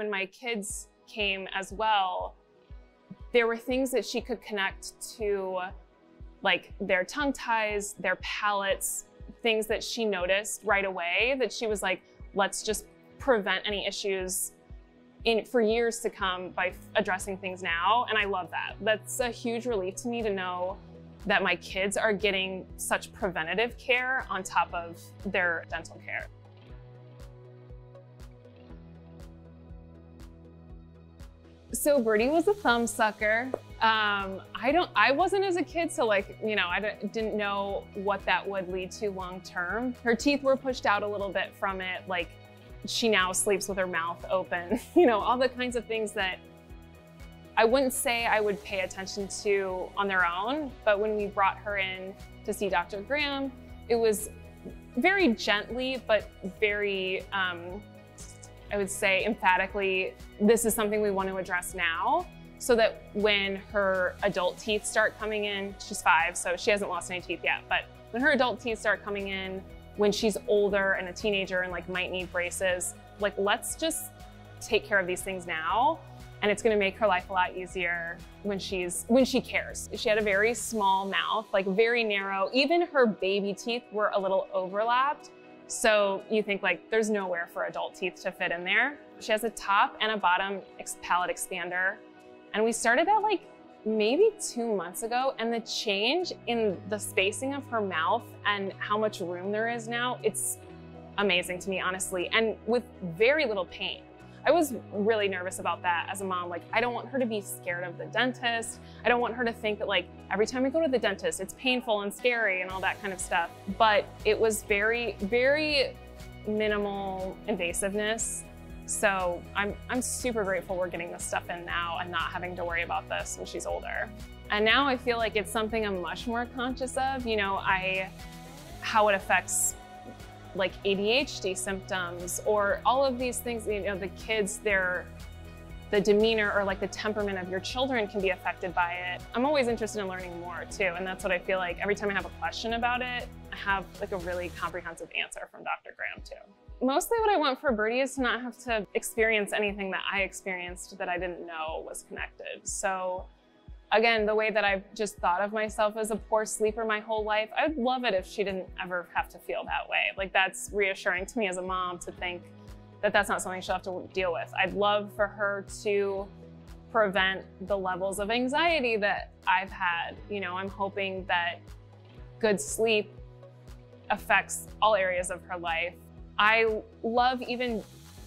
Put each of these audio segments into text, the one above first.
When my kids came as well, there were things that she could connect to, like their tongue ties, their palates, things that she noticed right away that she was like, let's just prevent any issues in for years to come by addressing things now. And I love that. That's a huge relief to me to know that my kids are getting such preventative care on top of their dental care. So Birdie was a thumb sucker. Um, I don't, I wasn't as a kid, so like, you know, I didn't know what that would lead to long term. Her teeth were pushed out a little bit from it, like she now sleeps with her mouth open, you know, all the kinds of things that I wouldn't say I would pay attention to on their own, but when we brought her in to see Dr. Graham, it was very gently, but very, um, I would say emphatically, this is something we want to address now so that when her adult teeth start coming in, she's five, so she hasn't lost any teeth yet, but when her adult teeth start coming in, when she's older and a teenager and like might need braces, like let's just take care of these things now and it's going to make her life a lot easier when she's when she cares. She had a very small mouth, like very narrow. Even her baby teeth were a little overlapped. So you think like there's nowhere for adult teeth to fit in there. She has a top and a bottom palate expander. And we started that like maybe two months ago and the change in the spacing of her mouth and how much room there is now, it's amazing to me, honestly, and with very little pain. I was really nervous about that as a mom. Like, I don't want her to be scared of the dentist. I don't want her to think that like every time we go to the dentist, it's painful and scary and all that kind of stuff. But it was very, very minimal invasiveness so I'm, I'm super grateful we're getting this stuff in now and not having to worry about this when she's older. And now I feel like it's something I'm much more conscious of. You know, I, how it affects like ADHD symptoms or all of these things, you know, the kids, their, the demeanor or like the temperament of your children can be affected by it. I'm always interested in learning more too. And that's what I feel like every time I have a question about it, I have like a really comprehensive answer from Dr. Graham too. Mostly what I want for Birdie is to not have to experience anything that I experienced that I didn't know was connected. So again, the way that I've just thought of myself as a poor sleeper my whole life, I'd love it if she didn't ever have to feel that way. Like that's reassuring to me as a mom to think that that's not something she'll have to deal with. I'd love for her to prevent the levels of anxiety that I've had. You know, I'm hoping that good sleep affects all areas of her life I love even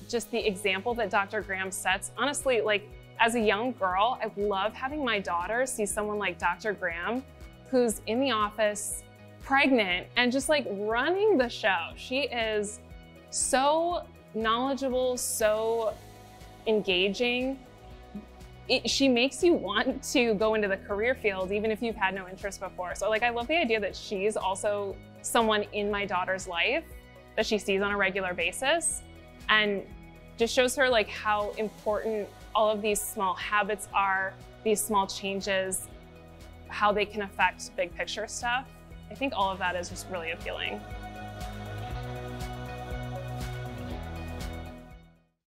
just the example that Dr. Graham sets. Honestly, like as a young girl, I love having my daughter see someone like Dr. Graham who's in the office, pregnant, and just like running the show. She is so knowledgeable, so engaging. It, she makes you want to go into the career field even if you've had no interest before. So like I love the idea that she's also someone in my daughter's life that she sees on a regular basis and just shows her like how important all of these small habits are, these small changes, how they can affect big picture stuff. I think all of that is just really appealing.